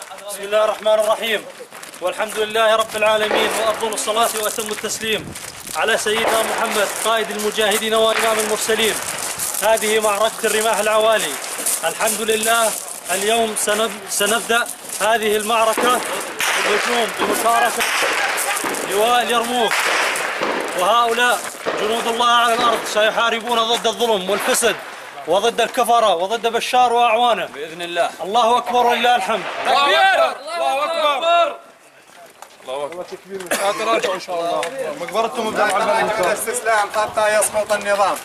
بسم الله الرحمن الرحيم. والحمد لله رب العالمين وأفضل الصلاة وأتم التسليم على سيدنا محمد قائد المجاهدين وإمام المرسلين. هذه معركة الرماح العوالي. الحمد لله اليوم سنب- سنبدأ هذه المعركة بالهجوم بمشاركة لواء اليرموك. وهؤلاء جنود الله على الأرض سيحاربون ضد الظلم والفسد. وضد الكفرة وضد بشار وأعوانه. بإذن الله. الله أكبر ولله الحمد. تكبير! الله أكبر. الله أكبر. لا تراجعوا إن شاء الله. مقبرتهم الملك. الاستسلام حتى يسقط النظام.